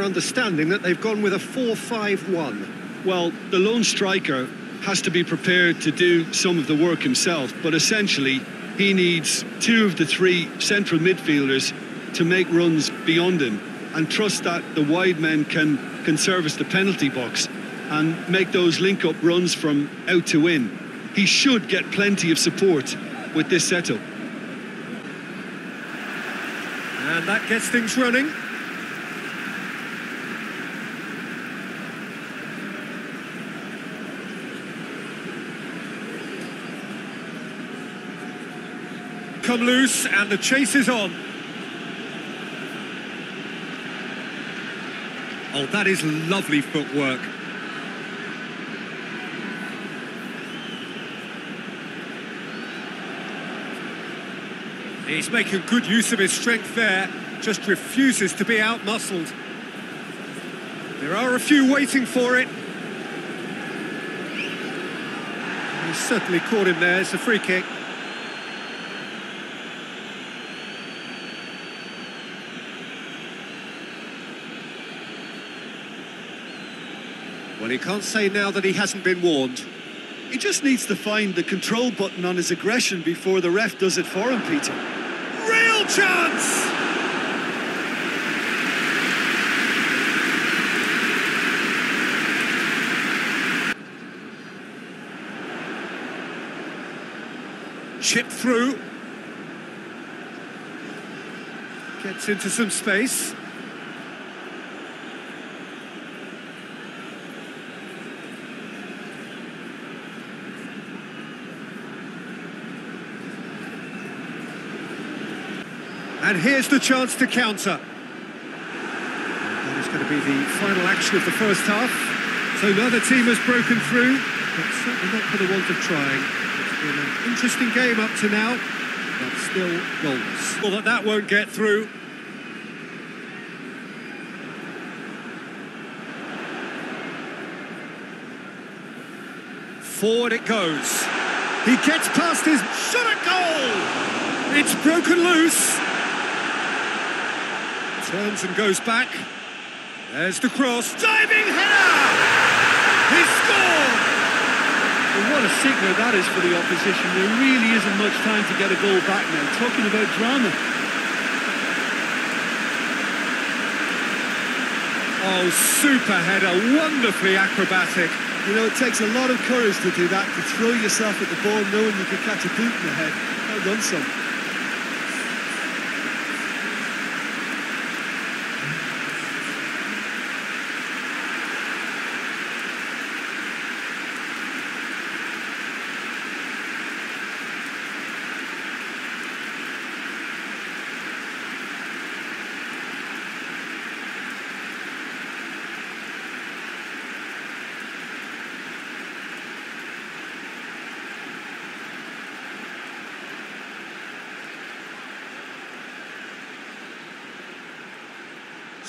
our understanding that they've gone with a 4-5-1. Well, the lone striker has to be prepared to do some of the work himself, but essentially he needs two of the three central midfielders to make runs beyond him and trust that the wide men can, can service the penalty box and make those link-up runs from out to in. He should get plenty of support with this setup. And that gets things running. Come loose and the chase is on. Oh, that is lovely footwork. He's making good use of his strength there, just refuses to be outmuscled. There are a few waiting for it. He's certainly caught him there, it's a free kick. Well, he can't say now that he hasn't been warned. He just needs to find the control button on his aggression before the ref does it for him, Peter. Real chance! Chip through. Gets into some space. And here's the chance to counter. That is going to be the final action of the first half. So neither team has broken through, but certainly not for the want of trying. It's been an interesting game up to now, but still goals. Well, that that won't get through. Forward it goes. He gets past his shot at goal. It's broken loose. Turns and goes back. There's the cross. Diving header! He scored! Well, what a signal that is for the opposition. There really isn't much time to get a goal back now. Talking about drama. Oh, super header, wonderfully acrobatic. You know, it takes a lot of courage to do that, to throw yourself at the ball knowing you could catch a boot in the head. Well done, son.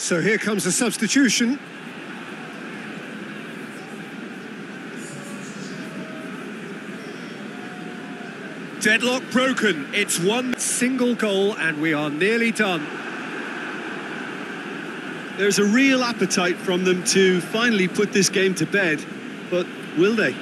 So here comes the substitution. Deadlock broken. It's one single goal and we are nearly done. There's a real appetite from them to finally put this game to bed, but will they?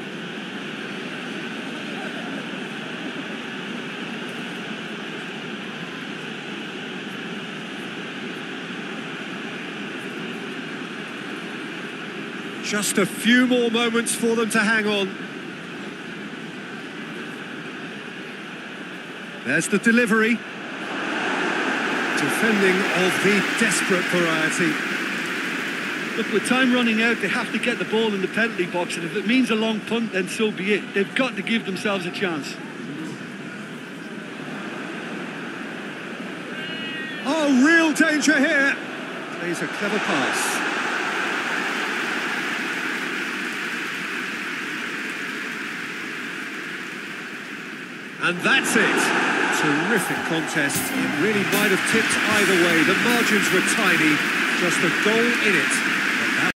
Just a few more moments for them to hang on. There's the delivery. Defending of the desperate variety. Look, with time running out, they have to get the ball in the penalty box, and if it means a long punt, then so be it. They've got to give themselves a chance. Oh, real danger here. Plays a clever pass. And that's it. Terrific contest. It really might have tipped either way. The margins were tiny. Just a goal in it.